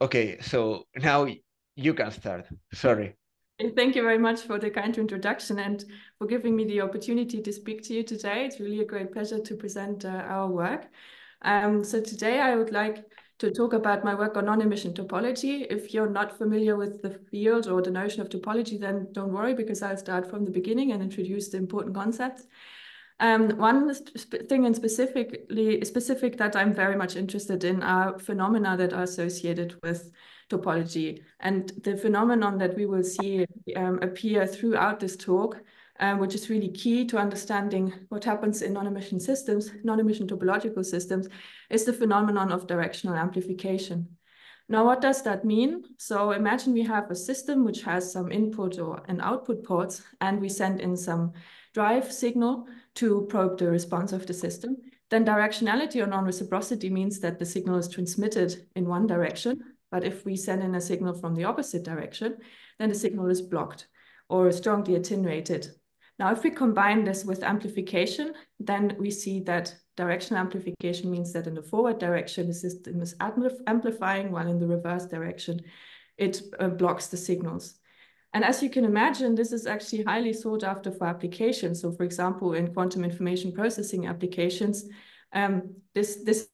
Okay, so now you can start. Sorry. Thank you very much for the kind introduction and for giving me the opportunity to speak to you today. It's really a great pleasure to present uh, our work. Um, so today I would like to talk about my work on non-Hermitian topology. If you're not familiar with the field or the notion of topology, then don't worry because I'll start from the beginning and introduce the important concepts. Um, one thing in specifically specific that I'm very much interested in are phenomena that are associated with topology. And the phenomenon that we will see um, appear throughout this talk, um, which is really key to understanding what happens in non-Hermitian systems, non-Hermitian topological systems, is the phenomenon of directional amplification. Now, what does that mean? So imagine we have a system which has some input or an output ports, and we send in some drive signal to probe the response of the system. Then directionality or non-reciprocity means that the signal is transmitted in one direction. But if we send in a signal from the opposite direction, then the signal is blocked or strongly attenuated. Now, if we combine this with amplification, then we see that directional amplification means that in the forward direction, the system is amplifying, while in the reverse direction, it uh, blocks the signals. And as you can imagine, this is actually highly sought after for applications. So for example, in quantum information processing applications, um, this, this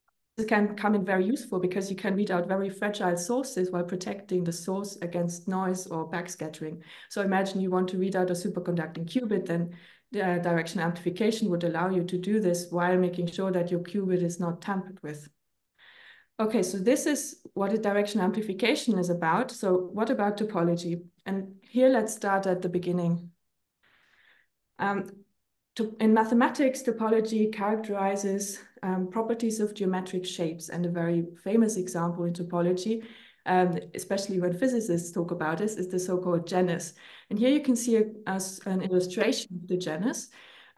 can come in very useful because you can read out very fragile sources while protecting the source against noise or backscattering. So imagine you want to read out a superconducting qubit, then the direction amplification would allow you to do this while making sure that your qubit is not tampered with. Okay, so this is what a direction amplification is about. So what about topology? And here let's start at the beginning. Um, to, in mathematics, topology characterizes um, properties of geometric shapes. And a very famous example in topology, um, especially when physicists talk about this, is the so-called genus. And here you can see a, as an illustration of the genus.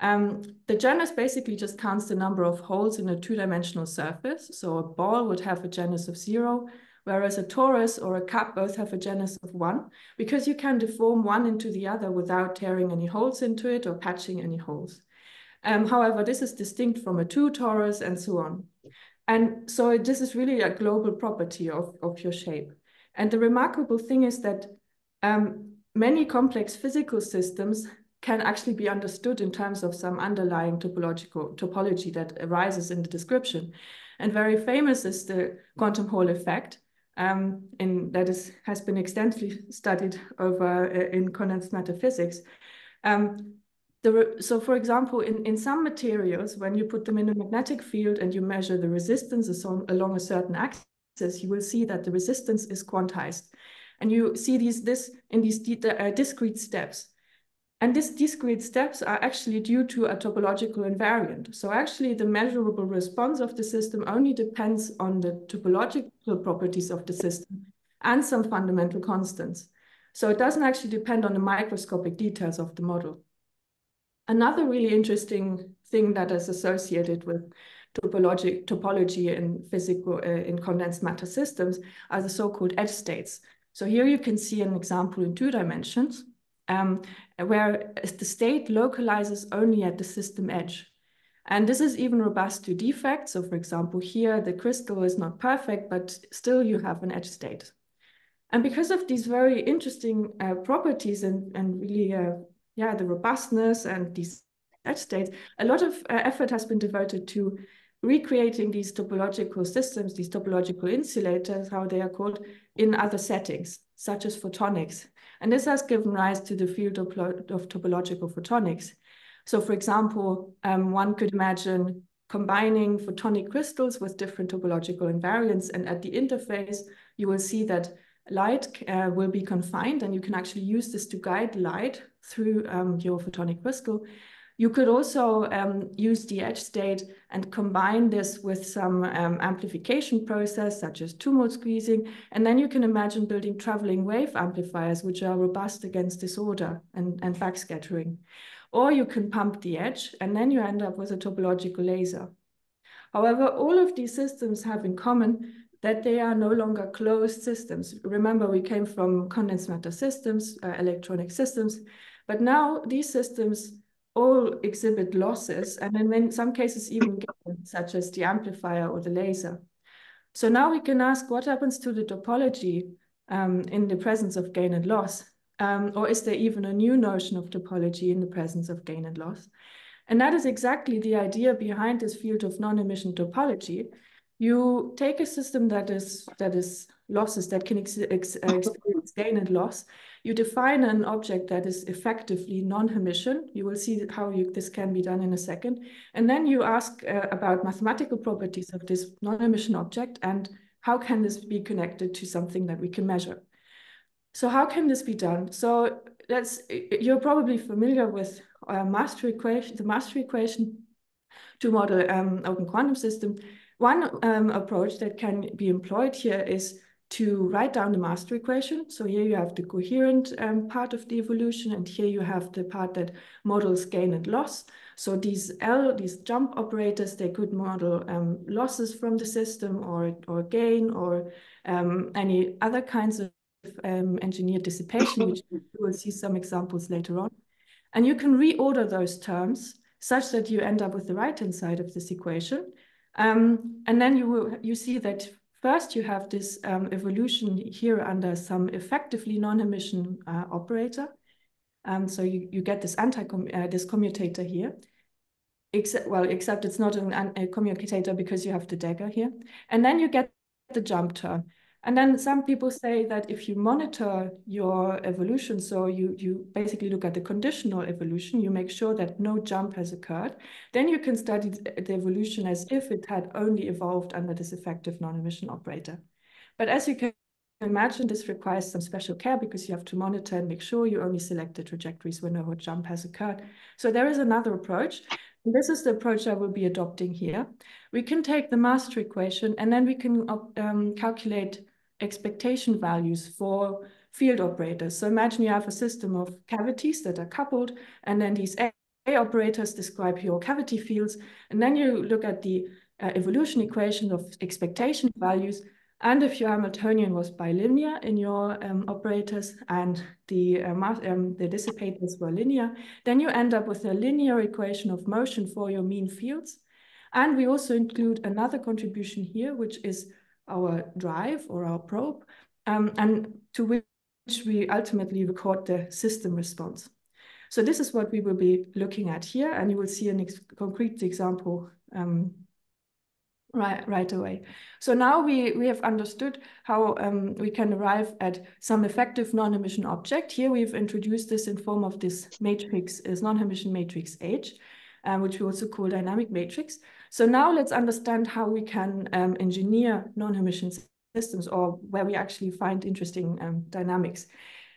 Um, the genus basically just counts the number of holes in a two-dimensional surface. So a ball would have a genus of zero, whereas a torus or a cup both have a genus of one, because you can deform one into the other without tearing any holes into it or patching any holes. Um, however, this is distinct from a two torus and so on. And so this is really a global property of, of your shape. And the remarkable thing is that um, many complex physical systems can actually be understood in terms of some underlying topological topology that arises in the description. And very famous is the quantum Hall effect, um, in, that is, has been extensively studied over uh, in condensed matter physics. Um, the, so for example, in, in some materials, when you put them in a magnetic field and you measure the resistance along a certain axis, you will see that the resistance is quantized. And you see these this in these uh, discrete steps. And these discrete steps are actually due to a topological invariant. So actually the measurable response of the system only depends on the topological properties of the system and some fundamental constants. So it doesn't actually depend on the microscopic details of the model. Another really interesting thing that is associated with topology, topology in physical, uh, in condensed matter systems are the so-called edge states. So here you can see an example in two dimensions um, where the state localizes only at the system edge. And this is even robust to defects. So for example, here the crystal is not perfect, but still you have an edge state. And because of these very interesting uh, properties and, and really, uh, yeah, the robustness and these edge states, a lot of uh, effort has been devoted to recreating these topological systems, these topological insulators, how they are called, in other settings, such as photonics. And this has given rise to the field of, of topological photonics. So for example, um, one could imagine combining photonic crystals with different topological invariants. And at the interface, you will see that light uh, will be confined and you can actually use this to guide light through um, your photonic crystal. You could also um, use the edge state and combine this with some um, amplification process, such as two-mode squeezing. And then you can imagine building traveling wave amplifiers, which are robust against disorder and, and backscattering. Or you can pump the edge, and then you end up with a topological laser. However, all of these systems have in common that they are no longer closed systems. Remember, we came from condensed matter systems, uh, electronic systems, but now these systems all exhibit losses, and then in some cases even gain, such as the amplifier or the laser. So now we can ask what happens to the topology um, in the presence of gain and loss? Um, or is there even a new notion of topology in the presence of gain and loss? And that is exactly the idea behind this field of non-Hermitian topology. You take a system that is that is losses that can ex ex experience gain and loss. You define an object that is effectively non-Hermitian. You will see how you, this can be done in a second. And then you ask uh, about mathematical properties of this non-Hermitian object and how can this be connected to something that we can measure. So how can this be done? So that's you're probably familiar with uh, master equation, the master equation to model um, open quantum system. One um, approach that can be employed here is to write down the master equation. So here you have the coherent um, part of the evolution, and here you have the part that models gain and loss. So these L, these jump operators, they could model um, losses from the system or, or gain or um, any other kinds of um, engineered dissipation, which we will see some examples later on. And you can reorder those terms such that you end up with the right-hand side of this equation. Um, and then you you see that first you have this um, evolution here under some effectively non-Hermitian uh, operator. Um, so you, you get this anti uh, this commutator here. Except, well, except it's not an, an, a commutator because you have the dagger here. And then you get the jump term. And then some people say that if you monitor your evolution, so you, you basically look at the conditional evolution, you make sure that no jump has occurred, then you can study the evolution as if it had only evolved under this effective non-Hermitian operator. But as you can imagine, this requires some special care because you have to monitor and make sure you only select the trajectories when no jump has occurred. So there is another approach. This is the approach I will be adopting here. We can take the master equation and then we can um, calculate expectation values for field operators. So imagine you have a system of cavities that are coupled, and then these A, operators describe your cavity fields, and then you look at the uh, evolution equation of expectation values, and if your Hamiltonian was bilinear in your um, operators and the, uh, um, the dissipators were linear, then you end up with a linear equation of motion for your mean fields. And we also include another contribution here, which is our drive or our probe, um, and to which we ultimately record the system response. So this is what we will be looking at here, and you will see a ex concrete example um, right, right away. So now we, we have understood how um, we can arrive at some effective non-Hermitian object. Here we've introduced this in form of this matrix, is non-Hermitian matrix H, um, which we also call dynamic matrix. So now let's understand how we can um, engineer non-Hermitian systems or where we actually find interesting um, dynamics.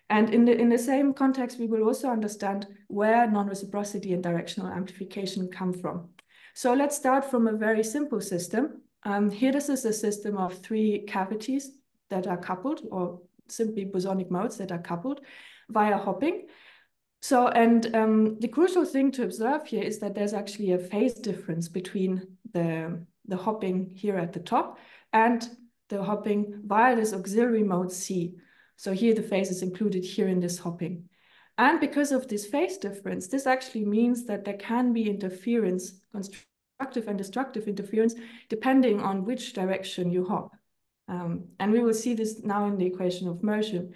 And in the, in the same context, we will also understand where non-reciprocity and directional amplification come from. So let's start from a very simple system. Um, here, this is a system of three cavities that are coupled or simply bosonic modes that are coupled via hopping. So, and um, the crucial thing to observe here is that there's actually a phase difference between the, the hopping here at the top and the hopping via this auxiliary mode C. So here the phase is included here in this hopping. And because of this phase difference, this actually means that there can be interference, constructive and destructive interference, depending on which direction you hop. Um, and we will see this now in the equation of motion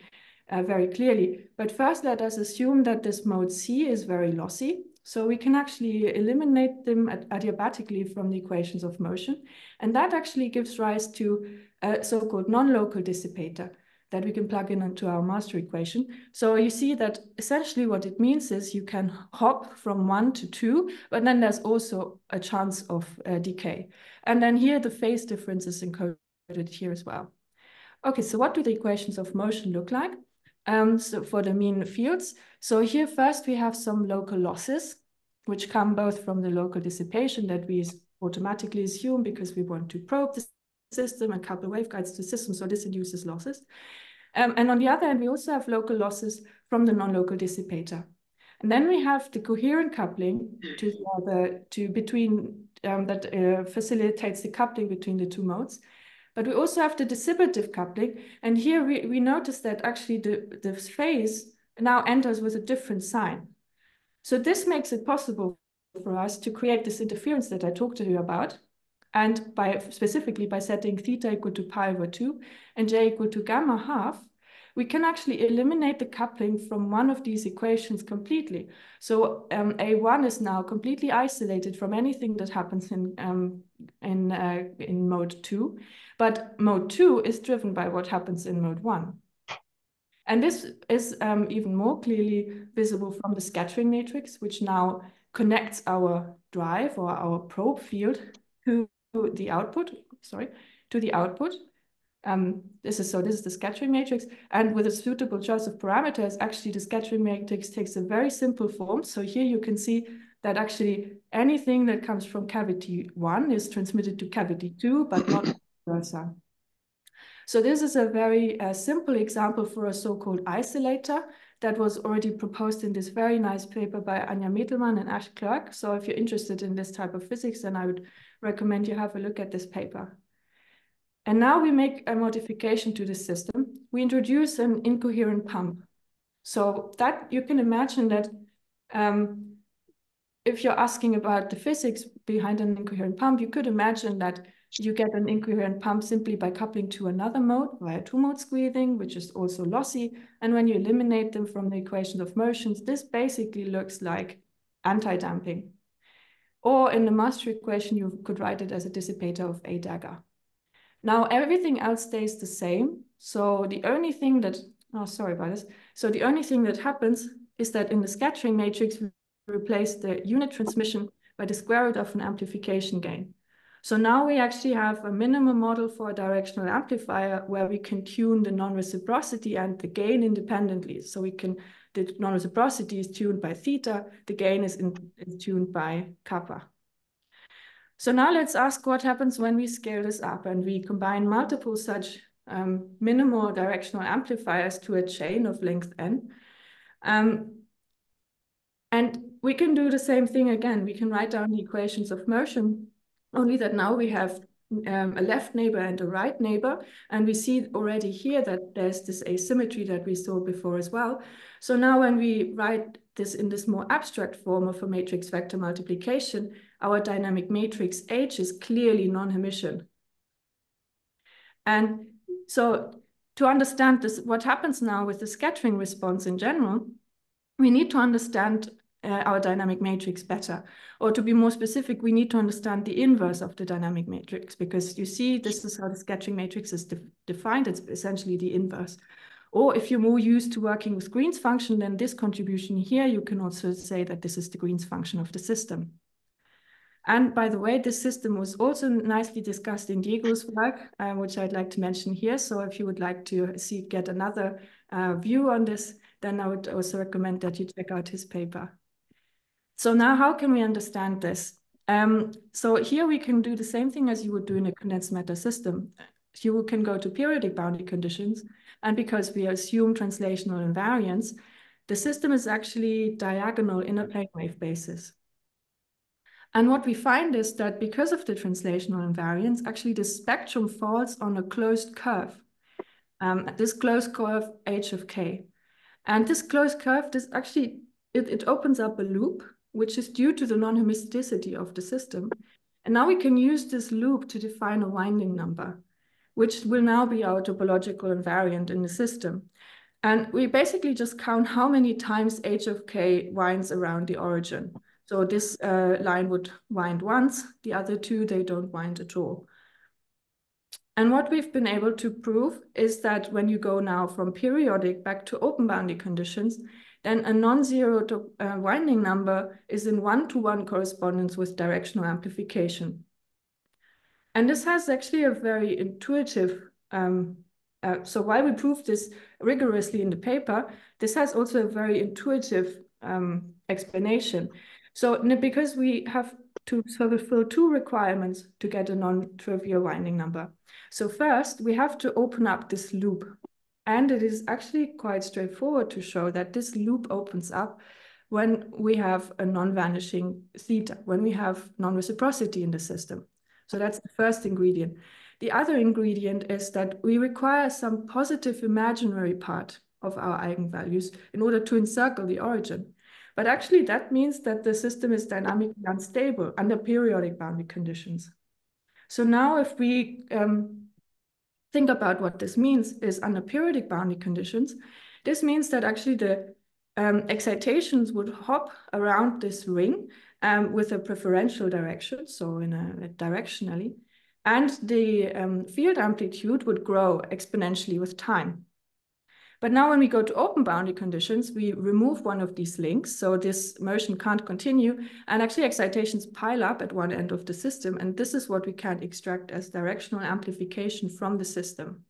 uh, very clearly. But first, let us assume that this mode C is very lossy. So we can actually eliminate them adiabatically from the equations of motion. And that actually gives rise to a so-called non-local dissipator that we can plug in into our master equation. So you see that essentially what it means is you can hop from one to two, but then there's also a chance of uh, decay. And then here the phase difference is encoded here as well. Okay, so what do the equations of motion look like? Um, so for the mean fields. So here first we have some local losses, which come both from the local dissipation that we automatically assume because we want to probe the system and couple waveguides to system. So this induces losses. Um, and on the other hand, we also have local losses from the non-local dissipator. And then we have the coherent coupling to the to between um, that uh, facilitates the coupling between the two modes. But we also have the dissipative coupling. And here we, we notice that actually the, the phase now enters with a different sign. So this makes it possible for us to create this interference that I talked to you about. and by specifically by setting theta equal to pi over 2 and j equal to gamma half, we can actually eliminate the coupling from one of these equations completely. So um, A1 is now completely isolated from anything that happens in, um, in, uh, in mode 2, but mode 2 is driven by what happens in mode 1. And this is um, even more clearly visible from the scattering matrix, which now connects our drive or our probe field to the output, sorry, to the output. Um, this is so this is the scattering matrix, and with a suitable choice of parameters, actually the scattering matrix takes a very simple form. So here you can see that actually anything that comes from cavity one is transmitted to cavity two, but not versa. So this is a very uh, simple example for a so-called isolator that was already proposed in this very nice paper by Anja Metelmann and Ash Clerk. So if you're interested in this type of physics, then I would recommend you have a look at this paper. And now we make a modification to the system. We introduce an incoherent pump. So that you can imagine that um, if you're asking about the physics behind an incoherent pump, you could imagine that you get an incoherent pump simply by coupling to another mode via two-mode squeezing, which is also lossy. And when you eliminate them from the equation of motions, this basically looks like anti-damping. Or in the master equation, you could write it as a dissipator of A dagger. Now everything else stays the same. So the only thing that, oh, sorry about this. So the only thing that happens is that in the scattering matrix, replace the unit transmission by the square root of an amplification gain. So now we actually have a minimum model for a directional amplifier where we can tune the non-reciprocity and the gain independently. So we can, the non-reciprocity is tuned by theta, the gain is, in, is tuned by kappa. So now let's ask what happens when we scale this up and we combine multiple such um, minimal directional amplifiers to a chain of length n. Um, and we can do the same thing again. We can write down the equations of motion, only that now we have um, a left neighbor and a right neighbor. And we see already here that there's this asymmetry that we saw before as well. So now when we write this in this more abstract form of a matrix vector multiplication, our dynamic matrix H is clearly non-Hermitian. And so to understand this, what happens now with the scattering response in general, we need to understand uh, our dynamic matrix better. Or to be more specific, we need to understand the inverse of the dynamic matrix because you see, this is how the scattering matrix is de defined. It's essentially the inverse. Or if you're more used to working with Green's function, then this contribution here, you can also say that this is the Green's function of the system. And by the way, this system was also nicely discussed in Diego's work, uh, which I'd like to mention here. So if you would like to see get another uh, view on this, then I would also recommend that you check out his paper. So now how can we understand this? Um, so here we can do the same thing as you would do in a condensed matter system. You can go to periodic boundary conditions, and because we assume translational invariance, the system is actually diagonal in a plane wave basis. And what we find is that because of the translational invariance, actually the spectrum falls on a closed curve. Um, this closed curve h of k. And this closed curve, this actually, it, it opens up a loop, which is due to the non-hermiticity of the system. And now we can use this loop to define a winding number, which will now be our topological invariant in the system. And we basically just count how many times h of k winds around the origin. So this uh, line would wind once, the other two, they don't wind at all. And what we've been able to prove is that when you go now from periodic back to open boundary conditions, then a non-zero uh, winding number is in one-to-one -one correspondence with directional amplification. And this has actually a very intuitive, um, uh, so while we prove this rigorously in the paper, this has also a very intuitive um, explanation. So because we have to fulfill two requirements to get a non-trivial winding number. So first, we have to open up this loop. And it is actually quite straightforward to show that this loop opens up when we have a non-vanishing theta, when we have non-reciprocity in the system. So that's the first ingredient. The other ingredient is that we require some positive imaginary part of our eigenvalues in order to encircle the origin. But actually that means that the system is dynamically unstable under periodic boundary conditions. So now if we um, think about what this means is under periodic boundary conditions, this means that actually the um, excitations would hop around this ring um, with a preferential direction, so in a, a directionally, and the um, field amplitude would grow exponentially with time. But now when we go to open boundary conditions, we remove one of these links, so this motion can't continue, and actually excitations pile up at one end of the system, and this is what we can extract as directional amplification from the system.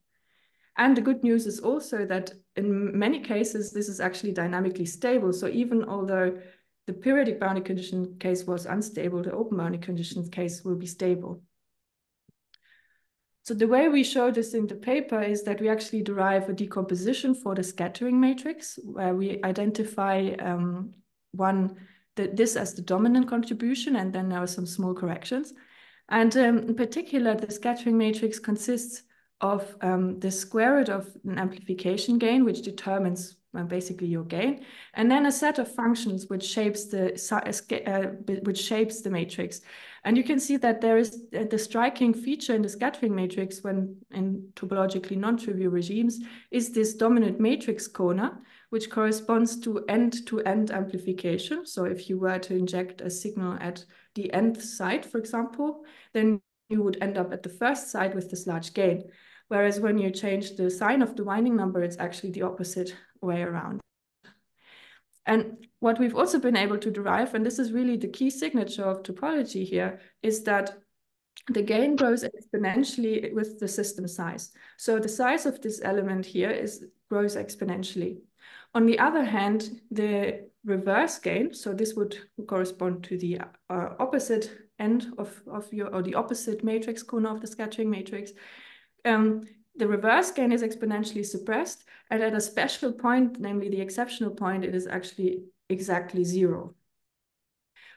And the good news is also that in many cases, this is actually dynamically stable. So even although the periodic boundary condition case was unstable, the open boundary conditions case will be stable. So the way we show this in the paper is that we actually derive a decomposition for the scattering matrix, where we identify um, one the, this as the dominant contribution, and then there are some small corrections. And um, in particular, the scattering matrix consists of um, the square root of an amplification gain, which determines uh, basically your gain, and then a set of functions which shapes the uh, uh which shapes the matrix. And you can see that there is uh, the striking feature in the scattering matrix when in topologically non-trivial regimes is this dominant matrix corner, which corresponds to end-to-end -end amplification. So if you were to inject a signal at the nth site, for example, then you would end up at the first site with this large gain. Whereas when you change the sign of the winding number, it's actually the opposite way around. And what we've also been able to derive, and this is really the key signature of topology here, is that the gain grows exponentially with the system size. So the size of this element here is grows exponentially. On the other hand, the reverse gain, so this would correspond to the uh, opposite end of, of your, or the opposite matrix corner of the scattering matrix, um, the reverse gain is exponentially suppressed, and at a special point, namely the exceptional point, it is actually exactly zero.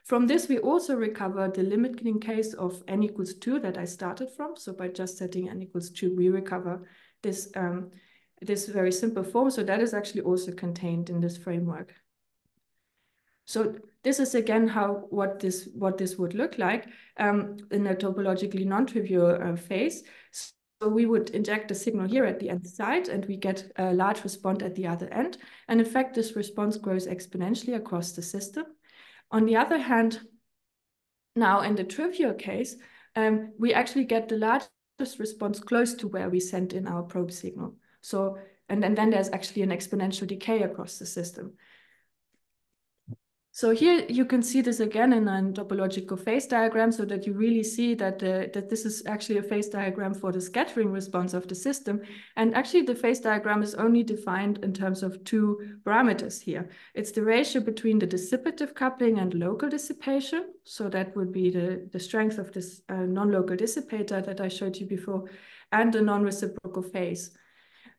From this, we also recover the limiting case of n equals 2 that I started from. So by just setting n equals 2, we recover this, um, this very simple form. So that is actually also contained in this framework. So this is again how what this what this would look like um, in a topologically non-trivial uh, phase. So we would inject a signal here at the end side and we get a large response at the other end. And in fact, this response grows exponentially across the system. On the other hand, now in the trivial case, um, we actually get the largest response close to where we sent in our probe signal. So, and, and then there's actually an exponential decay across the system. So here you can see this again in a topological phase diagram so that you really see that, uh, that this is actually a phase diagram for the scattering response of the system. And actually the phase diagram is only defined in terms of two parameters here. It's the ratio between the dissipative coupling and local dissipation. So that would be the, the strength of this uh, non-local dissipator that I showed you before and the non-reciprocal phase.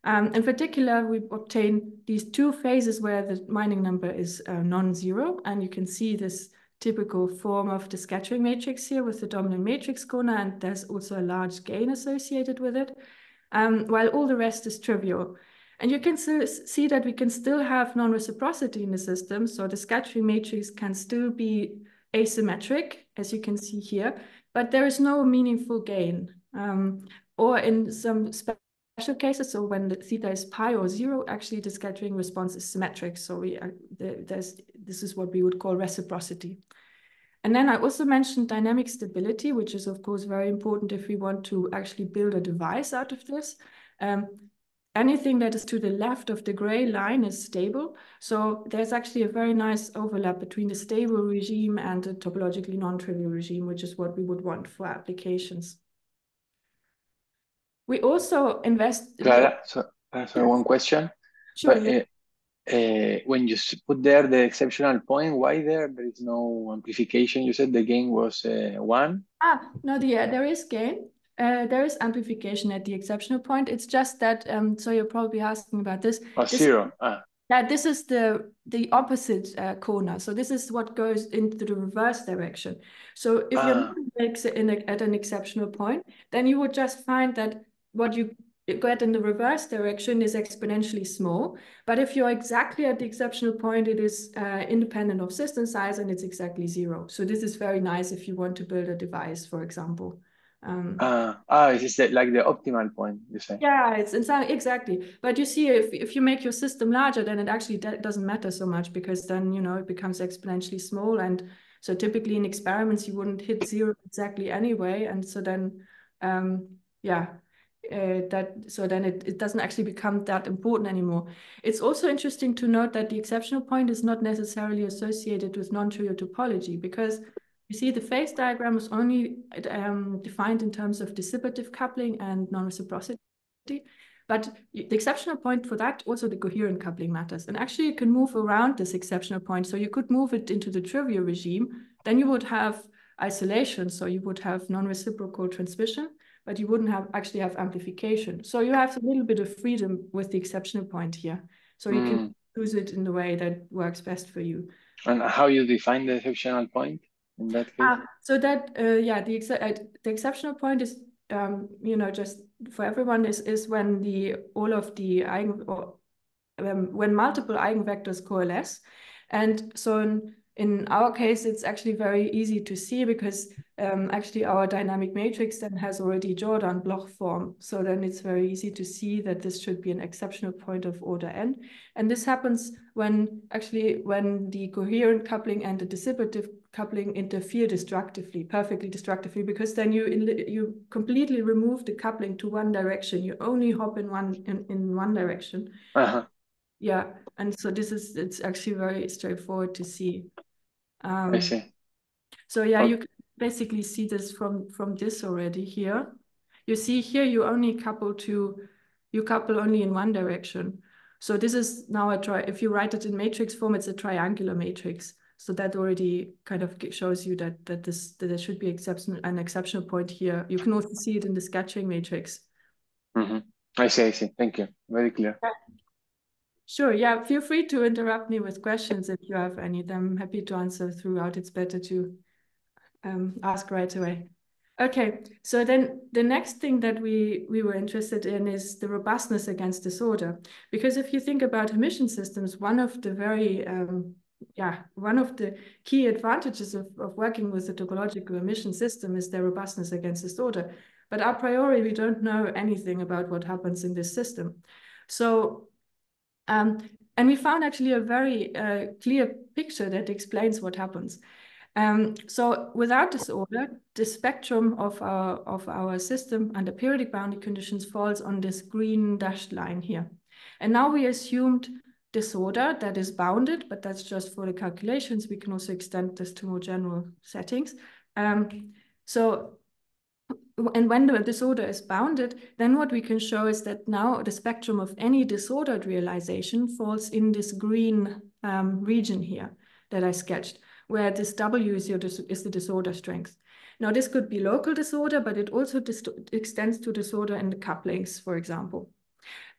Um, in particular, we obtain these two phases where the winding number is uh, non-zero, and you can see this typical form of the scattering matrix here with the dominant matrix corner, and there's also a large gain associated with it, um, while all the rest is trivial. And you can see that we can still have non-reciprocity in the system, so the scattering matrix can still be asymmetric, as you can see here, but there is no meaningful gain. Um, or in some special cases, so when the theta is pi or zero, actually the scattering response is symmetric. So we are, the, there's, this is what we would call reciprocity. And then I also mentioned dynamic stability, which is of course very important if we want to actually build a device out of this. Um, anything that is to the left of the gray line is stable. So there's actually a very nice overlap between the stable regime and the topologically non-trivial regime, which is what we would want for applications. We also invest. Clara, so, uh, so one question. Sure. But, uh, uh, when you put there the exceptional point, why there there is no amplification? You said the gain was uh, one. Ah, no, the, uh, there is gain. Uh, there is amplification at the exceptional point. It's just that, um, so you're probably asking about this. Oh, this, zero. Ah. Yeah, this is the the opposite uh, corner. So this is what goes into the reverse direction. So if ah. you're at an exceptional point, then you would just find that what you get in the reverse direction is exponentially small. But if you're exactly at the exceptional point, it is uh, independent of system size and it's exactly zero. So this is very nice if you want to build a device, for example. Um, uh, ah, is this like the optimal point, you say? Yeah, it's inside, exactly. But you see, if, if you make your system larger, then it actually doesn't matter so much because then, you know, it becomes exponentially small. And so typically in experiments, you wouldn't hit zero exactly anyway. And so then, um, yeah, uh, that so then it, it doesn't actually become that important anymore. It's also interesting to note that the exceptional point is not necessarily associated with non-trivial topology because you see the phase diagram is only um, defined in terms of dissipative coupling and non-reciprocity. But the exceptional point for that, also the coherent coupling matters. And actually you can move around this exceptional point. So you could move it into the trivial regime. Then you would have isolation. So you would have non-reciprocal transmission, but you wouldn't have actually have amplification. So you have a little bit of freedom with the exceptional point here. So you mm. can use it in the way that works best for you. And how you define the exceptional point? in that case? Uh, so that uh, yeah, the ex uh, the exceptional point is um, you know just for everyone is is when the all of the eigen or um, when multiple eigenvectors coalesce, and so in, in our case, it's actually very easy to see because um, actually our dynamic matrix then has already Jordan block form. So then it's very easy to see that this should be an exceptional point of order n. And this happens when actually when the coherent coupling and the dissipative coupling interfere destructively, perfectly destructively, because then you you completely remove the coupling to one direction. You only hop in one in, in one direction. Uh -huh. Yeah, and so this is it's actually very straightforward to see. Um, I see. So yeah, you can basically see this from from this already here. You see here you only couple to you couple only in one direction. So this is now a try. If you write it in matrix form, it's a triangular matrix. So that already kind of shows you that that this that there should be exception an exceptional point here. You can also see it in the scattering matrix. Mm -hmm. I see. I see. Thank you. Very clear. Sure. Yeah. Feel free to interrupt me with questions if you have any. I'm happy to answer throughout. It's better to um, ask right away. Okay. So then the next thing that we, we were interested in is the robustness against disorder. Because if you think about Hermitian systems, one of the very um, yeah, one of the key advantages of, of working with a topological Hermitian system is their robustness against disorder. But a priori, we don't know anything about what happens in this system. So um, and we found actually a very uh, clear picture that explains what happens. Um, so without disorder, the spectrum of our, of our system under periodic boundary conditions falls on this green dashed line here. And now we assumed disorder that is bounded, but that's just for the calculations. We can also extend this to more general settings. Um, so and when the disorder is bounded, then what we can show is that now the spectrum of any disordered realization falls in this green um, region here that I sketched, where this W is, is the disorder strength. Now, this could be local disorder, but it also extends to disorder in the couplings, for example.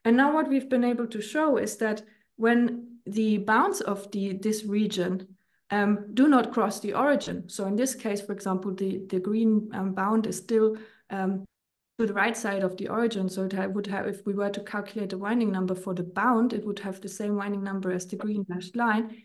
And now what we've been able to show is that when the bounds of the this region um, do not cross the origin. So in this case, for example, the, the green um, bound is still um, to the right side of the origin. So it would have, if we were to calculate the winding number for the bound, it would have the same winding number as the green dashed line.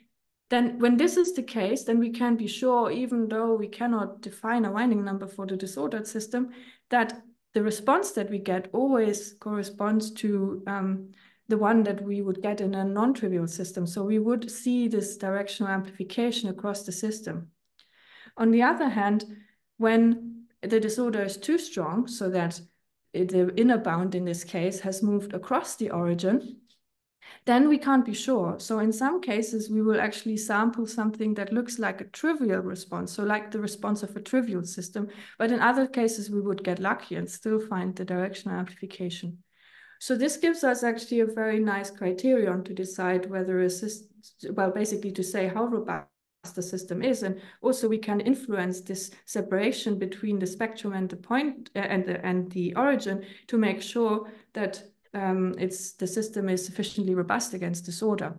Then when this is the case, then we can be sure, even though we cannot define a winding number for the disordered system, that the response that we get always corresponds to um, the one that we would get in a non-trivial system. So we would see this directional amplification across the system. On the other hand, when the disorder is too strong, so that the inner bound in this case has moved across the origin, then we can't be sure. So in some cases, we will actually sample something that looks like a trivial response, so like the response of a trivial system. But in other cases, we would get lucky and still find the directional amplification. So this gives us actually a very nice criterion to decide whether a system, well, basically to say how robust the system is. And also we can influence this separation between the spectrum and the point uh, and, the, and the origin to make sure that um, it's the system is sufficiently robust against disorder.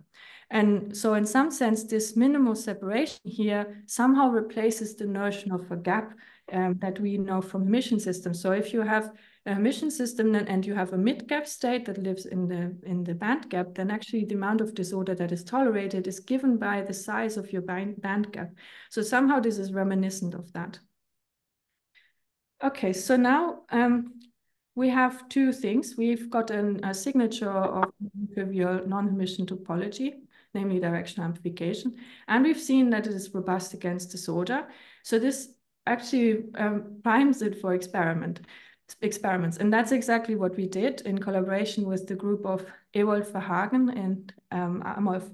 And so in some sense, this minimal separation here somehow replaces the notion of a gap um, that we know from Hermitian systems. So if you have Hermitian system and you have a mid-gap state that lives in the in the band gap, then actually the amount of disorder that is tolerated is given by the size of your band, band gap. So somehow this is reminiscent of that. Okay, so now um, we have two things. We've got an, a signature of trivial non-Hermitian topology, namely directional amplification, and we've seen that it is robust against disorder. So this actually um, primes it for experiment experiments. And that's exactly what we did in collaboration with the group of Ewold Verhagen and um, AMOLF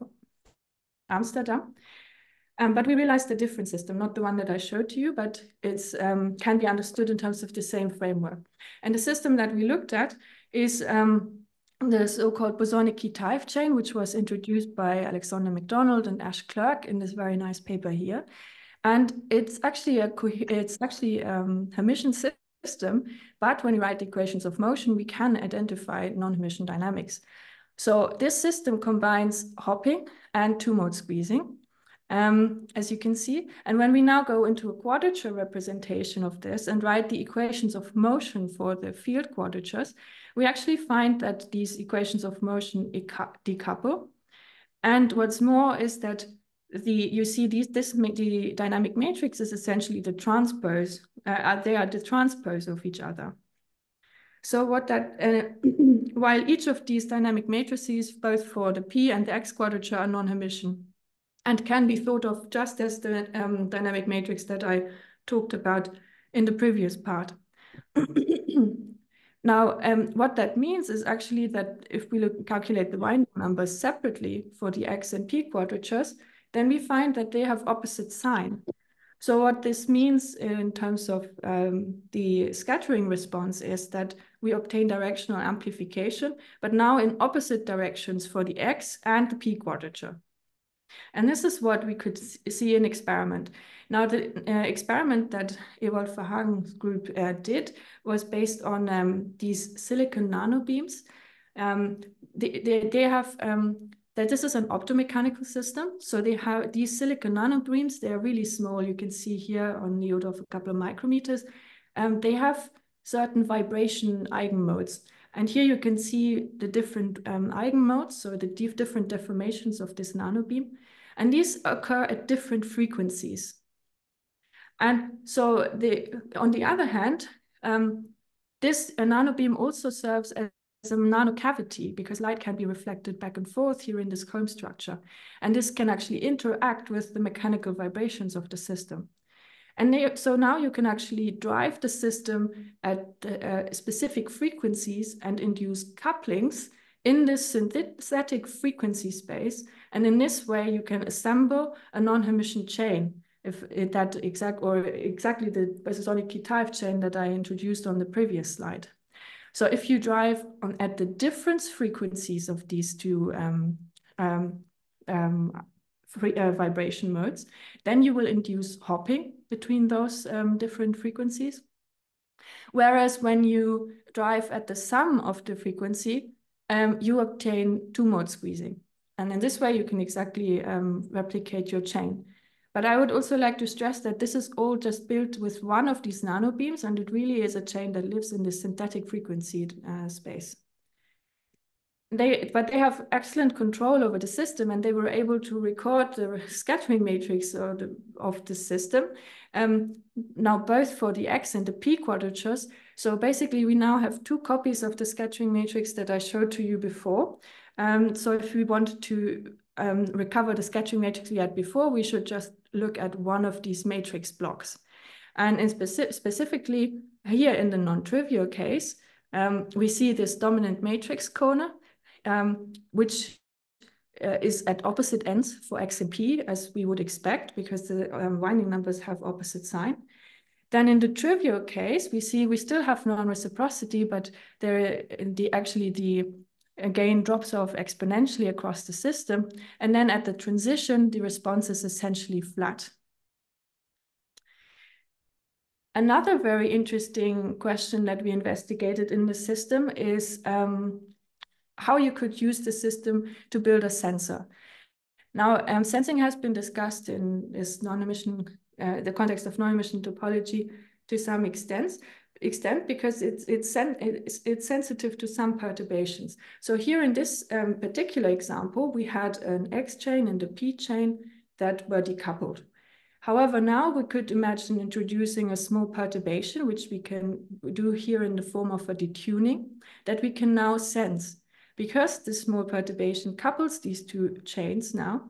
Amsterdam. Um, but we realized a different system, not the one that I showed to you, but it um, can be understood in terms of the same framework. And the system that we looked at is um, the so-called bosonic Kitaev chain, which was introduced by Alexander McDonald and Ash Clerk in this very nice paper here. And it's actually a it's actually um, Hermitian system, but when we write the equations of motion, we can identify non-Hermitian dynamics. So this system combines hopping and two-mode squeezing, um, as you can see. And when we now go into a quadrature representation of this and write the equations of motion for the field quadratures, we actually find that these equations of motion decouple. And what's more is that the you see these this the dynamic matrix is essentially the transpose uh, uh, they are the transpose of each other. So what that uh, while each of these dynamic matrices both for the p and the x quadrature are non-Hermitian and can be thought of just as the um, dynamic matrix that I talked about in the previous part. Now, um, what that means is actually that if we look calculate the winding numbers separately for the x and p quadratures, then we find that they have opposite sign. So what this means in terms of um, the scattering response is that we obtain directional amplification, but now in opposite directions for the x and the p quadrature. And this is what we could see in experiment. Now, the uh, experiment that Ewold Verhagen's group uh, did was based on um, these silicon nanobeams. Um, they, they, they have um, that this is an optomechanical system. So they have these silicon nanobeams, they are really small. You can see here on the order of a couple of micrometers. Um, they have certain vibration eigenmodes. And here you can see the different um, eigenmodes, so the different deformations of this nanobeam. And these occur at different frequencies. And so the, on the other hand, um, this nanobeam also serves as a nano cavity because light can be reflected back and forth here in this comb structure. And this can actually interact with the mechanical vibrations of the system. And they, so now you can actually drive the system at uh, specific frequencies and induce couplings in this synthetic frequency space. And in this way, you can assemble a non-Hermitian chain if that exact or exactly the bosonic Kitaev chain that I introduced on the previous slide. So if you drive on at the difference frequencies of these two um, um, um, free, uh, vibration modes, then you will induce hopping between those um, different frequencies. Whereas when you drive at the sum of the frequency, um, you obtain two-mode squeezing. And in this way, you can exactly um, replicate your chain. But I would also like to stress that this is all just built with one of these nanobeams, and it really is a chain that lives in this synthetic frequency uh, space. They, but they have excellent control over the system, and they were able to record the scattering matrix of the, of the system. Um, now, both for the X and the P quadratures. So basically, we now have two copies of the scattering matrix that I showed to you before. Um, so if we wanted to um, recover the scattering matrix we had before, we should just look at one of these matrix blocks. And in speci specifically here in the non-trivial case, um, we see this dominant matrix corner, um, which uh, is at opposite ends for X and P, as we would expect, because the um, winding numbers have opposite sign. Then in the trivial case, we see we still have non-reciprocity, but there the actually the gain drops off exponentially across the system. And then at the transition, the response is essentially flat. Another very interesting question that we investigated in the system is um, how you could use the system to build a sensor. Now, um, sensing has been discussed in this non-Hermitian, uh, the context of non-Hermitian topology to some extent, extent because it's it's, sen it's, it's sensitive to some perturbations. So here in this um, particular example, we had an X chain and a P chain that were decoupled. However, now we could imagine introducing a small perturbation, which we can do here in the form of a detuning that we can now sense because this small perturbation couples these two chains now.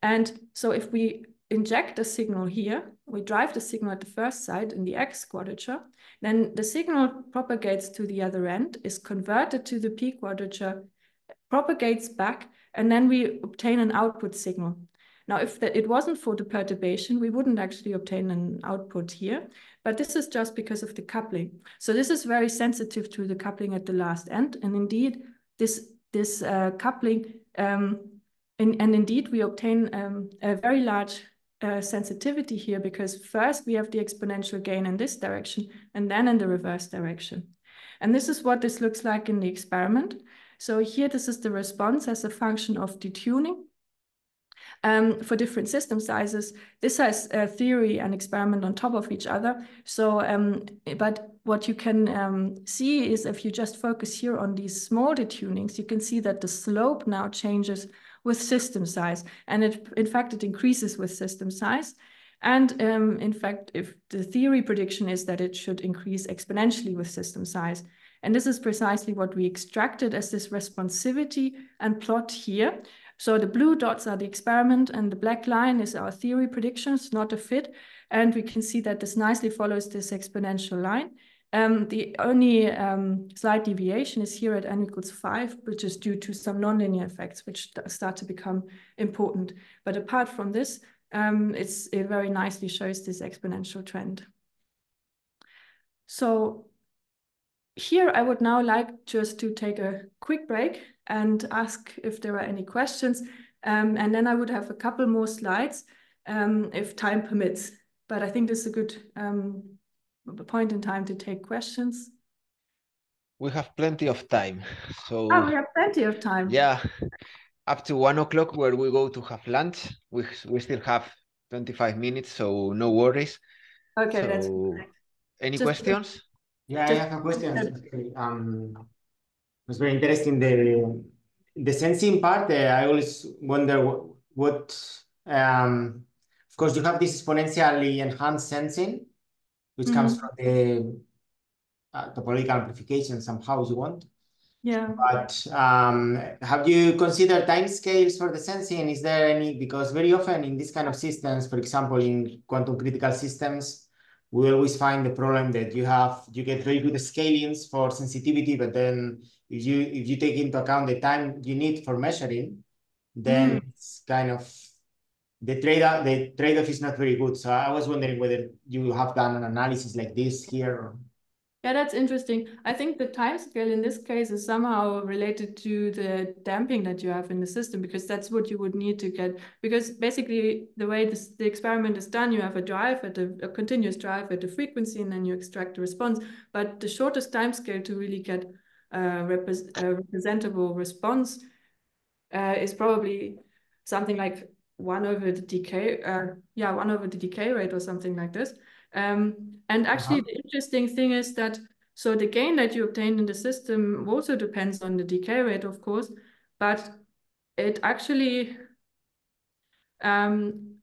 And so if we inject a signal here, we drive the signal at the first side in the X quadrature, then the signal propagates to the other end, is converted to the P quadrature, propagates back, and then we obtain an output signal. Now, if the, it wasn't for the perturbation, we wouldn't actually obtain an output here, but this is just because of the coupling. So this is very sensitive to the coupling at the last end. And indeed, this, this uh, coupling, um, in, and indeed, we obtain um, a very large uh, sensitivity here because first we have the exponential gain in this direction and then in the reverse direction. And this is what this looks like in the experiment. So here, this is the response as a function of detuning. Um, for different system sizes, this has a theory and experiment on top of each other. So, um, but what you can um, see is if you just focus here on these small detunings, you can see that the slope now changes with system size. And it, in fact, it increases with system size. And um, in fact, if the theory prediction is that it should increase exponentially with system size. And this is precisely what we extracted as this responsivity and plot here. So the blue dots are the experiment and the black line is our theory predictions, not a fit. And we can see that this nicely follows this exponential line. Um, the only um, slight deviation is here at n equals 5, which is due to some nonlinear effects, which start to become important. But apart from this, um, it very nicely shows this exponential trend. So here I would now like just to take a quick break and ask if there are any questions. Um, and then I would have a couple more slides um, if time permits. But I think this is a good um, point in time to take questions? We have plenty of time. So oh, we have plenty of time. Yeah, up to one o'clock where we go to have lunch. We we still have 25 minutes, so no worries. Okay, so, that's perfect. Any Just questions? Yeah, I have a question. Um, it was very interesting. The the sensing part. Uh, I always wonder what, what um, of course, you have this exponentially enhanced sensing, which mm -hmm. comes from the uh, topological amplification somehow you want. Yeah. But um, have you considered time scales for the sensing? Is there any, because very often in this kind of systems, for example, in quantum critical systems, we always find the problem that you have, you get very good scalings for sensitivity, but then if you, if you take into account the time you need for measuring, then mm. it's kind of the trade-off uh, the trade-off is not very good. So I was wondering whether you have done an analysis like this here. Yeah, that's interesting. I think the time scale in this case is somehow related to the damping that you have in the system because that's what you would need to get. Because basically, the way this, the experiment is done, you have a drive at a, a continuous drive at a frequency, and then you extract a response. But the shortest time scale to really get a, repre a representable response uh, is probably something like one over the decay, uh, yeah, one over the decay rate or something like this. Um, and actually, uh -huh. the interesting thing is that so the gain that you obtain in the system also depends on the decay rate, of course, but it actually, um,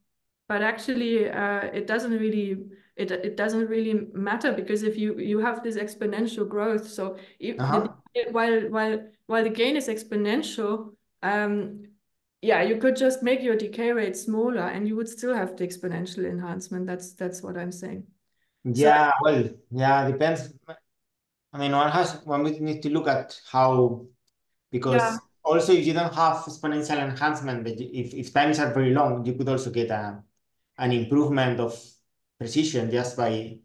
but actually, uh, it doesn't really it it doesn't really matter because if you you have this exponential growth, so if, uh -huh. while while while the gain is exponential, um, yeah, you could just make your decay rate smaller and you would still have the exponential enhancement. That's that's what I'm saying. Yeah, so, well, yeah, depends. I mean, one has one would need to look at how because yeah. also if you don't have exponential enhancement, but if, if times are very long, you could also get a an improvement of precision just by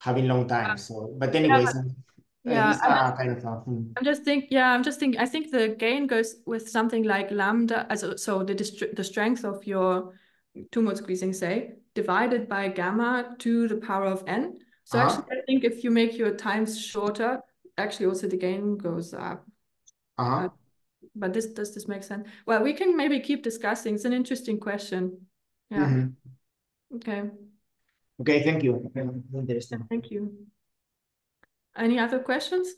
having long time. So, but anyways, yeah yeah I'm, kind of. I'm just think yeah I'm just thinking I think the gain goes with something like lambda as so the the strength of your two mode squeezing say divided by gamma to the power of n. So uh -huh. actually I think if you make your times shorter actually also the gain goes up. Uh -huh. uh, but this does this make sense? Well we can maybe keep discussing. It's an interesting question. Yeah. Mm -hmm. okay. Okay thank you. Interesting. Thank you any other questions?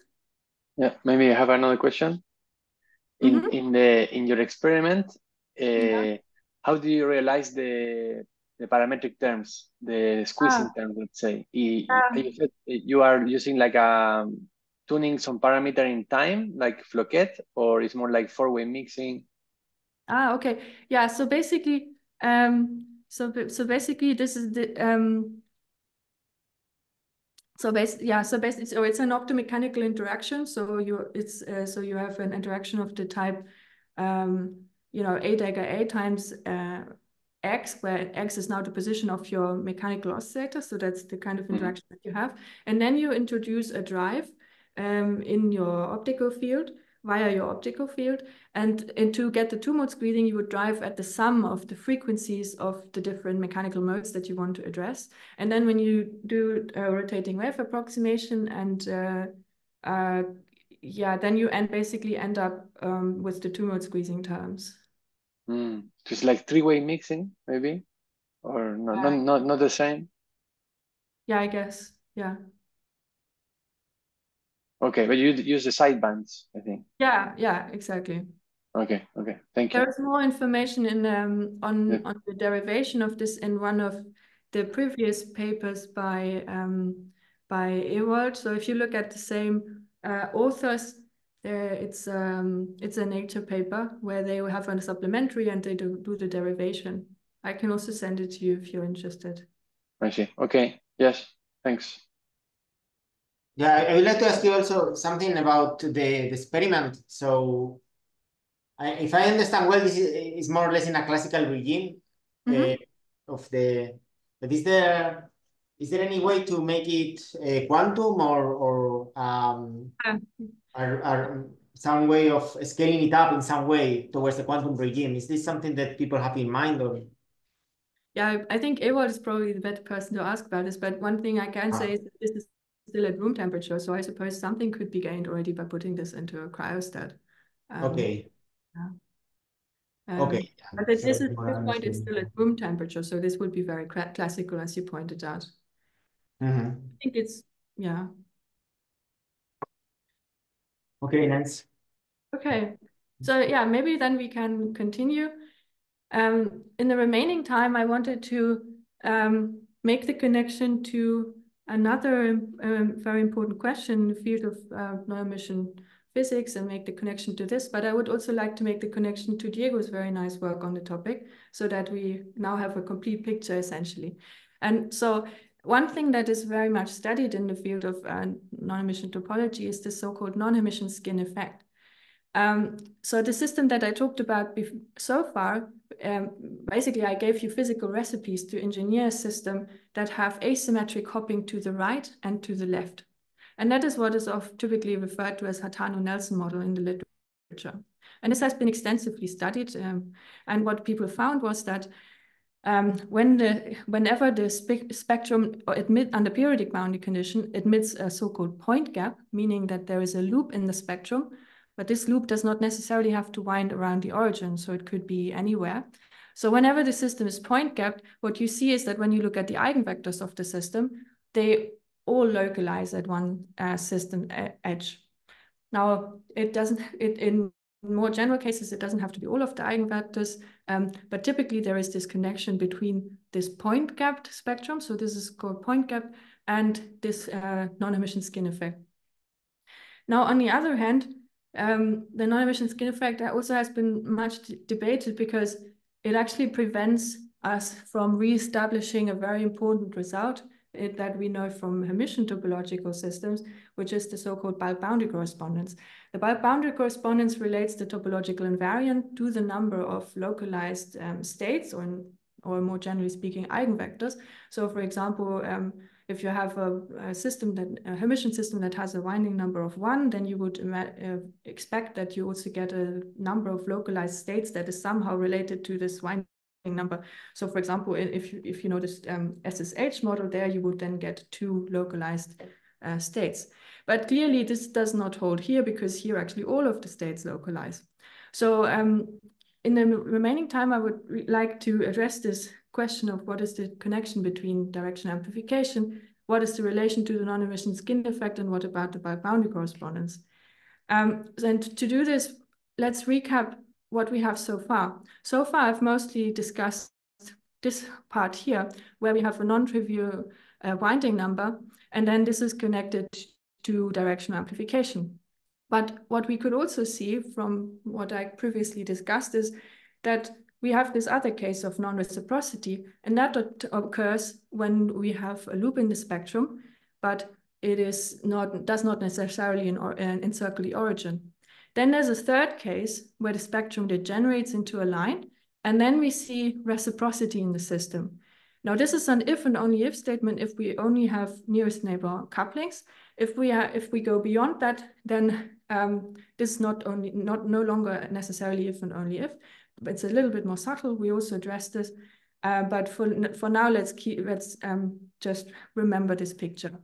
Yeah, maybe I have another question. In mm -hmm. in the in your experiment, uh, yeah. how do you realize the the parametric terms, the squeezing Ah. terms, let's say. Ah. You said you are using like a tuning some parameter in time, like Floquet, or it's more like four-way mixing? Ah, okay. Yeah, so basically, um, so so basically this is the um so bas yeah, so basically so it's an optomechanical interaction. So you it's uh, so you have an interaction of the type um you know A dagger A times uh X, where X is now the position of your mechanical oscillator. So that's the kind of Mhm. interaction that you have. And then you introduce a drive um, in your optical field via your optical field. And, and to get the two-mode squeezing, you would drive at the sum of the frequencies of the different mechanical modes that you want to address. And then when you do a rotating wave approximation and uh, uh, yeah, then you end basically end up um, with the two-mode squeezing terms. Mm. It's like three-way mixing, maybe? Or no, Yeah. not, not, not the same? Yeah, I guess. Yeah. Okay, but you use the sidebands, I think. Yeah, yeah, exactly. Okay, okay, thank you. There is more information in um, on Yeah. on the derivation of this in one of the previous papers by um, by Ewold. So if you look at the same uh, authors, there it's um, it's a Nature paper where they have a supplementary and they do, do the derivation. I can also send it to you if you're interested. I see. Okay, yes, thanks. Yeah, I- would like to ask you also something about the, the experiment. So, I, if I understand well, this is, is more or less in a classical regime Mhm. uh, of the. But is there is there any way to make it uh, quantum or or um or, or some way of scaling it up in some way towards the quantum regime? Is this something that people have in mind or? Yeah, I I think Ewold is probably the better person to ask about this, but one thing I can Ah. say is that this is still at room temperature, so I suppose something could be gained already by putting this into a cryostat. Um, Okay. um, Okay. But this, this is, you this are point is still at room temperature, so this would be very classical, as you pointed out. Mhm. I think it's, yeah. Okay, nice. Okay, so yeah, maybe then we can continue. Um, in the remaining time, I wanted to um, make the connection to another um, very important question in the field of uh, non-Hermitian physics and make the connection to this. But I would also like to make the connection to Diego's very nice work on the topic so that we now have a complete picture essentially. And so one thing that is very much studied in the field of uh, non-Hermitian topology is the so-called non-Hermitian skin effect. Um, so the system that I talked about so far, um, basically I gave you physical recipes to engineer a system that have asymmetric hopping to the right and to the left. And that is what is of typically referred to as Hatano-Nelson model in the literature. And this has been extensively studied. Um, and what people found was that um, when the whenever the spe spectrum admit under periodic boundary condition admits a so-called point gap, meaning that there is a loop in the spectrum, but this loop does not necessarily have to wind around the origin, so it could be anywhere. So whenever the system is point gapped, what you see is that when you look at the eigenvectors of the system, they all localize at one uh, system edge. Now, it doesn't, it in more general cases, it doesn't have to be all of the eigenvectors, um, but typically there is this connection between this point gapped spectrum, so this is called point gap, and this uh, non-Hermitian skin effect. Now, on the other hand, um, the non-Hermitian skin effect also has been much debated because it actually prevents us from re-establishing a very important result it, that we know from Hermitian topological systems, which is the so-called bulk boundary correspondence. The bulk boundary correspondence relates the topological invariant to the number of localized um, states, or, or more generally speaking, eigenvectors. So, for example, um, if you have a, a, system that a Hermitian system that has a winding number of one, then you would uh, expect that you also get a number of localized states that is somehow related to this winding number. So for example, if you, if you this um, SSH model there, you would then get two localized uh, states. But clearly this does not hold here because here actually all of the states localize. So um, in the remaining time, I would like to address this question of what is the connection between direction amplification, what is the relation to the non-Hermitian skin effect, and what about the boundary correspondence. Um, and to do this, let's recap what we have so far. So far, I've mostly discussed this part here, where we have a non-trivial uh, winding number, and then this is connected to directional amplification. But what we could also see from what I previously discussed is that we have this other case of non-reciprocity, and that occurs when we have a loop in the spectrum, but it is not does not necessarily in, or, uh, encircle the origin. Then there's a third case where the spectrum degenerates into a line, and then we see reciprocity in the system. Now, this is an if and only if statement if we only have nearest neighbor couplings. If we are, if we go beyond that, then um, this is not only not no longer necessarily if and only if. It's a little bit more subtle. We also address this, uh, but for for now, let's keep let's um, just remember this picture.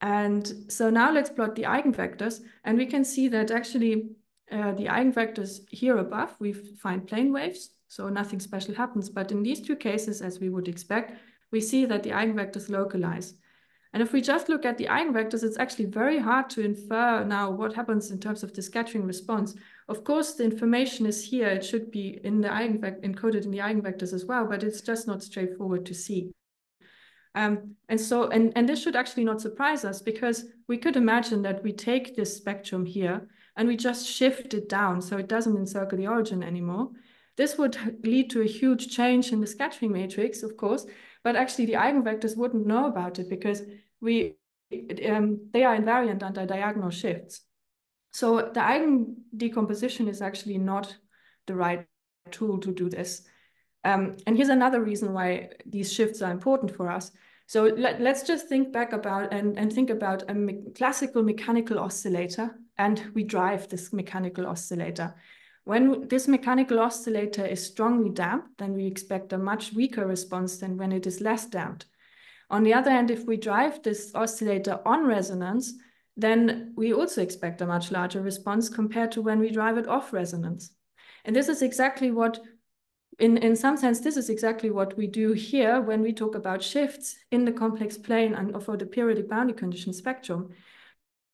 And so now let's plot the eigenvectors, and we can see that actually uh, the eigenvectors here above, we find plane waves, so nothing special happens. But in these two cases, as we would expect, we see that the eigenvectors localize. And if we just look at the eigenvectors, it's actually very hard to infer now what happens in terms of the scattering response. Of course, the information is here. It should be in the eigenvector encoded in the eigenvectors as well, but it's just not straightforward to see. Um, and so, and, and this should actually not surprise us because we could imagine that we take this spectrum here and we just shift it down so it doesn't encircle the origin anymore. This would lead to a huge change in the scattering matrix, of course, but actually the eigenvectors wouldn't know about it because we um, they are invariant under diagonal shifts. So the eigen decomposition is actually not the right tool to do this. Um, and here's another reason why these shifts are important for us. So let, us just think back about and, and think about a me classical mechanical oscillator, and we drive this mechanical oscillator. When this mechanical oscillator is strongly damped, then we expect a much weaker response than when it is less damped. On the other hand, if we drive this oscillator on resonance, then we also expect a much larger response compared to when we drive it off resonance. And this is exactly what, in, in some sense, this is exactly what we do here when we talk about shifts in the complex plane and for the periodic boundary condition spectrum.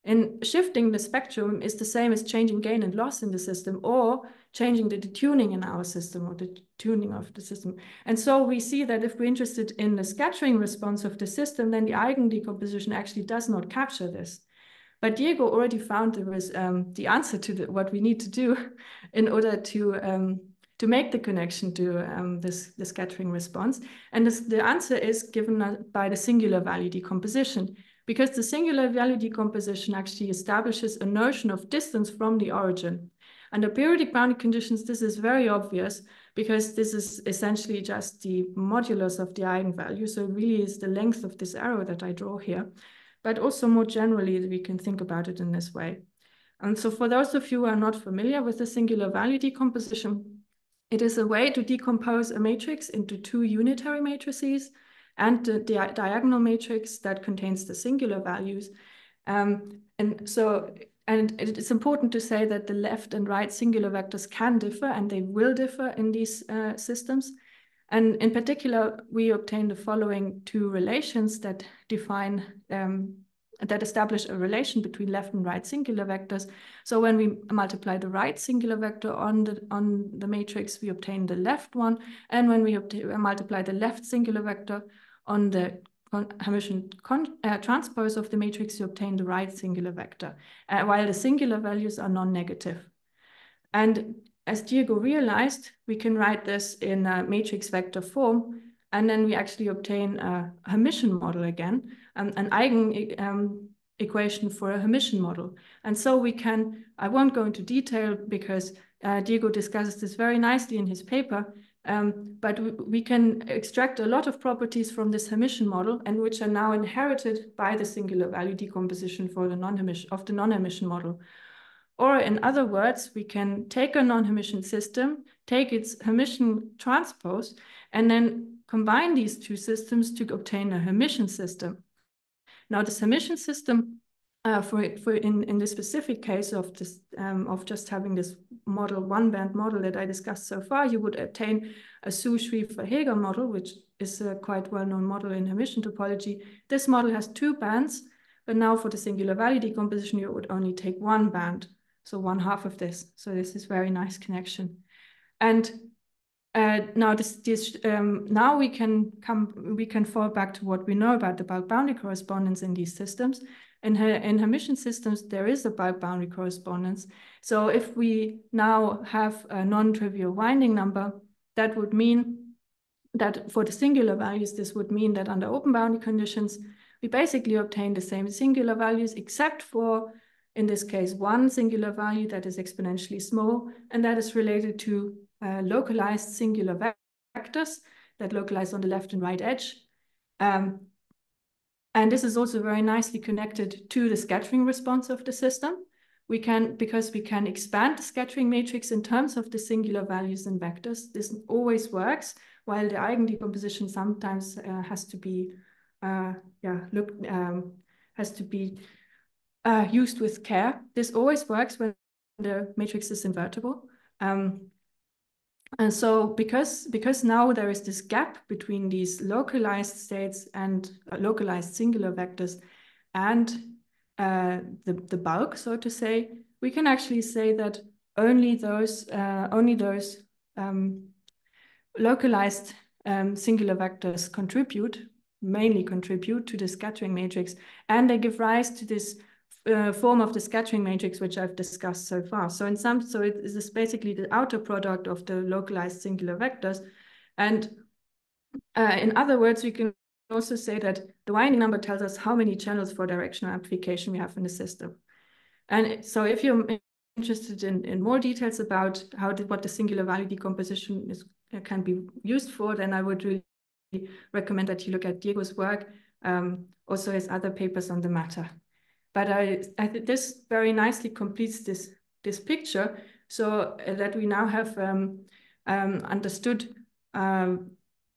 And shifting the spectrum is the same as changing gain and loss in the system or changing the tuning in our system or the tuning of the system. And so we see that if we're interested in the scattering response of the system, then the eigen decomposition actually does not capture this. But Diego already found there was um, the answer to the, what we need to do in order to um, to make the connection to um, this the scattering response. And this, the answer is given by the singular value decomposition because the singular value decomposition actually establishes a notion of distance from the origin. Under periodic boundary conditions, this is very obvious because this is essentially just the modulus of the eigenvalue. So it really is the length of this arrow that I draw here. But also more generally, we can think about it in this way. And so for those of you who are not familiar with the singular value decomposition, it is a way to decompose a matrix into two unitary matrices and the di diagonal matrix that contains the singular values. Um, and so, and it's important to say that the left and right singular vectors can differ and they will differ in these uh, systems. And in particular, we obtain the following two relations that define, um, that establish a relation between left and right singular vectors. So when we multiply the right singular vector on the, on the matrix, we obtain the left one. And when we multiply the left singular vector on the Hermitian uh, transpose of the matrix, you obtain the right singular vector, uh, while the singular values are non-negative. And as Diego realized, we can write this in a matrix vector form, and then we actually obtain a Hermitian model again, um, an eigen um, equation for a Hermitian model. And so we can, I won't go into detail because uh, Diego discusses this very nicely in his paper, um, but we can extract a lot of properties from this Hermitian model and which are now inherited by the singular value decomposition for the non-Hermitian of the non-Hermitian model. Or in other words, we can take a non-Hermitian system, take its Hermitian transpose, and then combine these two systems to obtain a Hermitian system. Now, this Hermitian system uh, for for in in the specific case of this um, of just having this model one band model that I discussed so far, you would obtain a Su-Schrieffer-Heeger model, which is a quite well known model in Hermitian topology. This model has two bands, but now for the singular value decomposition, you would only take one band, so one half of this. So this is very nice connection, and uh, now this, this um, now we can come we can fall back to what we know about the bulk boundary correspondence in these systems. In her in Hermitian systems, there is a bulk boundary correspondence. So if we now have a non-trivial winding number, that would mean that for the singular values, this would mean that under open boundary conditions, we basically obtain the same singular values, except for, in this case, one singular value that is exponentially small, and that is related to uh, localized singular vectors that localize on the left and right edge. Um, and this is also very nicely connected to the scattering response of the system. We can, because we can expand the scattering matrix in terms of the singular values and vectors, this always works, while the eigendecomposition sometimes uh, has to be, uh, yeah, look, um, has to be uh, used with care. This always works when the matrix is invertible. Um, and so because, because now there is this gap between these localized states and uh, localized singular vectors and uh, the, the bulk, so to say, we can actually say that only those, uh, only those um, localized um, singular vectors contribute, mainly contribute to the scattering matrix, and they give rise to this uh, form of the scattering matrix, which I've discussed so far. So in some, so it is basically the outer product of the localized singular vectors. And uh, in other words, we can also say that the winding number tells us how many channels for directional amplification we have in the system. And so if you're interested in, in more details about how the, what the singular value decomposition is, uh, can be used for, then I would really recommend that you look at Diego's work, um, also his other papers on the matter. But I, I this very nicely completes this, this picture so uh, that we now have um, um, understood um,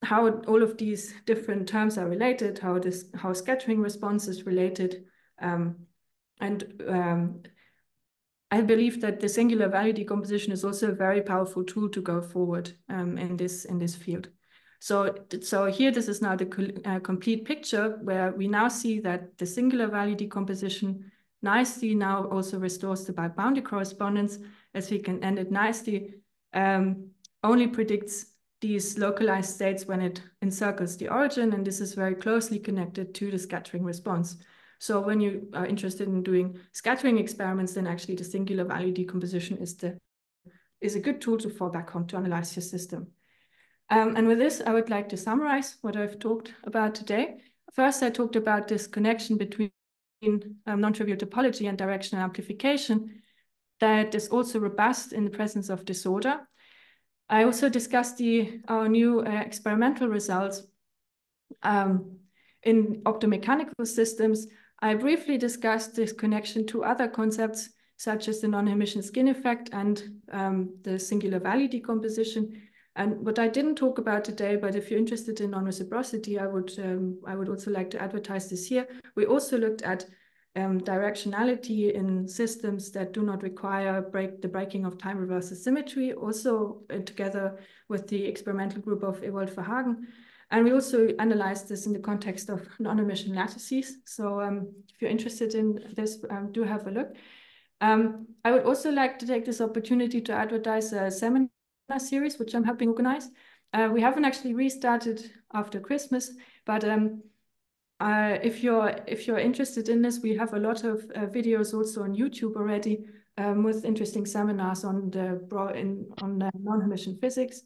how all of these different terms are related, how this how scattering response is related. Um, and um, I believe that the singular value decomposition is also a very powerful tool to go forward um, in this in this field. So, so here, this is now the uh, complete picture where we now see that the singular value decomposition nicely now also restores the boundary correspondence as we can, and it nicely um, only predicts these localized states when it encircles the origin, and this is very closely connected to the scattering response. So when you are interested in doing scattering experiments, then actually the singular value decomposition is the is a good tool to fall back on to analyze your system. Um, and with this, I would like to summarize what I've talked about today. First, I talked about this connection between um, non-trivial topology and directional amplification that is also robust in the presence of disorder. I also discussed the our new uh, experimental results um, in optomechanical systems. I briefly discussed this connection to other concepts such as the non-Hermitian skin effect and um, the singular value decomposition. And what I didn't talk about today, but if you're interested in non-reciprocity, I would um, I would also like to advertise this here. We also looked at um, directionality in systems that do not require break the breaking of time reversal symmetry, also uh, together with the experimental group of Ewold Verhagen. And we also analyzed this in the context of non-Hermitian lattices. So um, if you're interested in this, um, do have a look. Um, I would also like to take this opportunity to advertise a seminar series, which I'm helping organize. Uh, we haven't actually restarted after Christmas, but um, uh, if you're if you're interested in this, we have a lot of uh, videos also on YouTube already um, with interesting seminars on the in on non-Hermitian physics.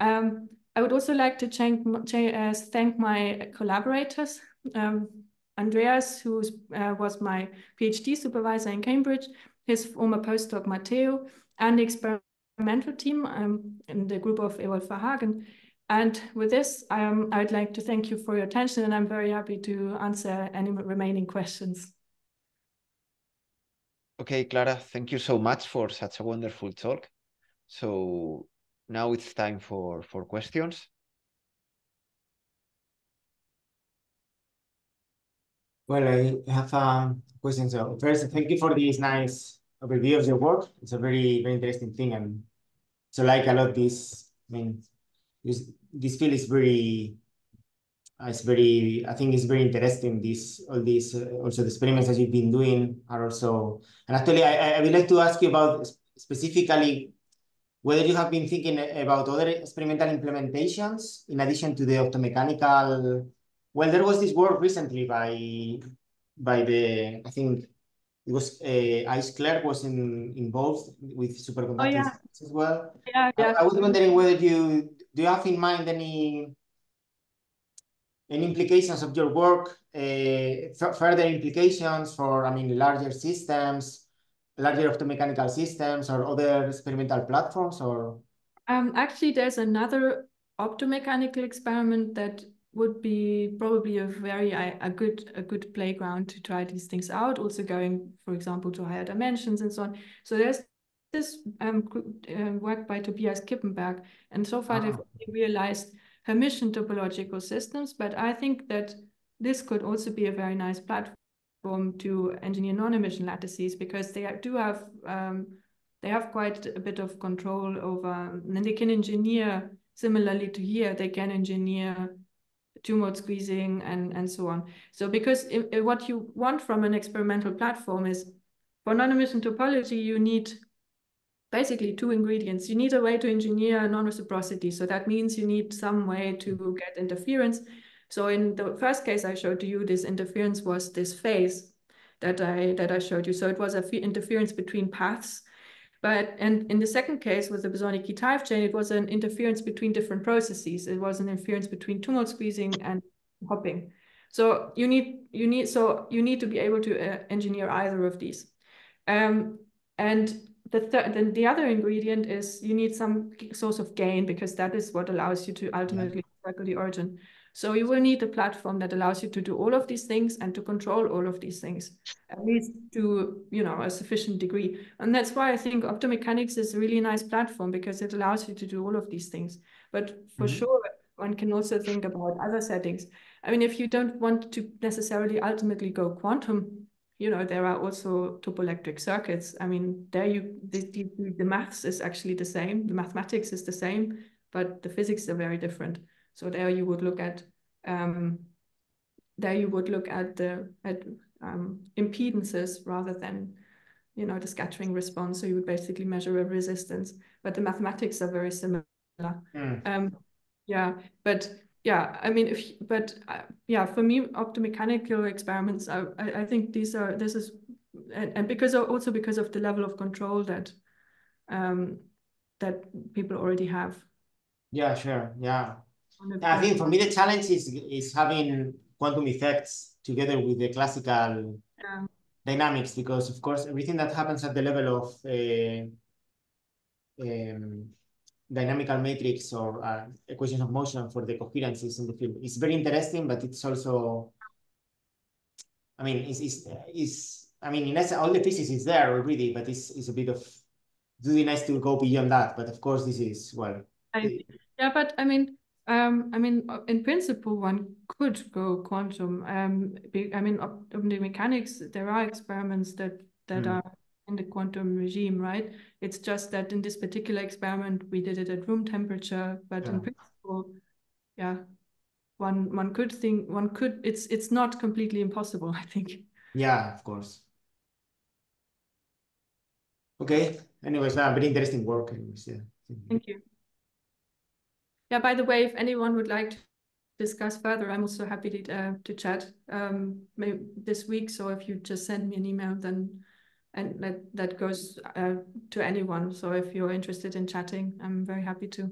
Um, I would also like to thank, uh, thank my collaborators, um, Andreas, who uh, was my PhD supervisor in Cambridge, his former postdoc Matteo, and the experiment mentor team um, in the group of Ewold Verhagen. And with this, um, I would like to thank you for your attention, and I'm very happy to answer any remaining questions. Okay, Clara, thank you so much for such a wonderful talk. So now it's time for, for questions. Well, I have a um, question. So first, thank you for this nice overview of your work. It's a very, very interesting thing. And so like a lot this, I mean, this, this field is very, it's very, I think it's very interesting. This, all these, uh, also the experiments that you've been doing are also, and actually I, I would like to ask you about specifically whether you have been thinking about other experimental implementations in addition to the optomechanical. Well, there was this work recently by by the I think it was uh, Aash Clerk was in, involved with superconducting oh, yeah. as well. Yeah, yeah. I, I was wondering whether you do you have in mind any any implications of your work, uh, further implications for I mean larger systems, larger optomechanical systems, or other experimental platforms, or? Um, actually, there's another optomechanical experiment that would be probably a very a good a good playground to try these things out. Also going, for example, to higher dimensions and so on. So there's this um, uh, work by Tobias Kippenberg, and so far they've ah. realized Hermitian topological systems. But I think that this could also be a very nice platform to engineer non-Hermitian lattices because they do have um, they have quite a bit of control over, and they can engineer similarly to here. They can engineer two-mode squeezing and, and so on. So because if what you want from an experimental platform is for non-Hermitian topology, you need basically two ingredients. You need a way to engineer non-reciprocity. So that means you need some way to get interference. So in the first case I showed to you, this interference was this phase that I that I showed you. So it was a interference between paths but and in the second case with the bosonic Kitaev chain, it was an interference between different processes. It was an interference between two-mode squeezing and hopping. So you need you need so you need to be able to uh, engineer either of these. Um, and the third then the other ingredient is you need some source of gain because that is what allows you to ultimately yeah. circle the origin. So you will need a platform that allows you to do all of these things and to control all of these things, at least to you know a sufficient degree. And that's why I think optomechanics is a really nice platform because it allows you to do all of these things. But for mm -hmm. sure, one can also think about other settings. I mean, if you don't want to necessarily ultimately go quantum, you know, there are also topoelectric circuits. I mean, there you the, the, the maths is actually the same, the mathematics is the same, but the physics are very different. So there you would look at um, there you would look at the at um, impedances rather than you know the scattering response. So you would basically measure a resistance, but the mathematics are very similar. Mm. Um, yeah, but yeah, I mean, if but uh, yeah, for me, optomechanical experiments, I, I, I think these are this is and, and because of, also because of the level of control that um that people already have. Yeah, sure. Yeah. I think for me the challenge is is having quantum effects together with the classical yeah. dynamics because of course everything that happens at the level of uh, um, dynamical matrix or uh, equations of motion for the coherences in the field is very interesting, but it's also, I mean, it's, it's, it's I mean, in essence, all the physics is there already, but it's, it's a bit of, really nice to go beyond that. But of course, this is, well. I, yeah, but I mean, um, I mean, uh, in principle, one could go quantum. Um, I mean, in the mechanics, there are experiments that that mm. are in the quantum regime, right? It's just that in this particular experiment, we did it at room temperature, but yeah. in principle, yeah, one one could think one could. It's it's not completely impossible, I think. Yeah, of course. Okay. Anyways, uh, very interesting work. Anyways, yeah. Thank you. Yeah, by the way, if anyone would like to discuss further, I'm also happy to, uh, to chat um, maybe this week. So if you just send me an email, then and that, that goes uh, to anyone. So if you're interested in chatting, I'm very happy to.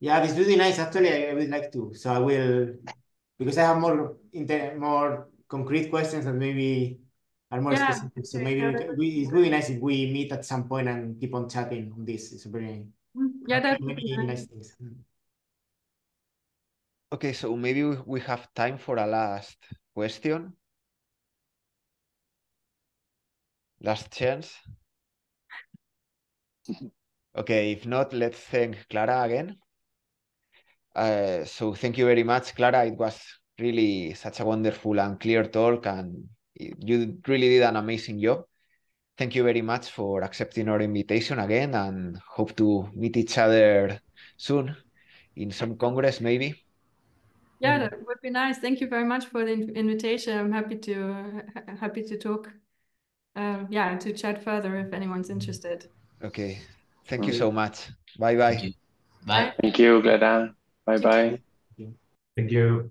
Yeah, it's really nice. Actually, I would like to. So I will, because I have more more concrete questions and maybe are more yeah. specific. So maybe yeah, we, it's really nice if we meet at some point and keep on chatting on this. It's very yeah, that's many nice things. Okay, so maybe we have time for a last question. Last chance. Okay, if not, let's thank Clara again. Uh, so thank you very much, Clara. It was really such a wonderful and clear talk, and you really did an amazing job. Thank you very much for accepting our invitation again, and hope to meet each other soon in some congress, maybe. Yeah, that would be nice. Thank you very much for the invitation. I'm happy to uh, happy to talk. Uh, yeah, to chat further if anyone's interested. Okay. Thank you so much. Bye bye. Thank you. Bye. Thank you, Clara. Bye bye. Thank you.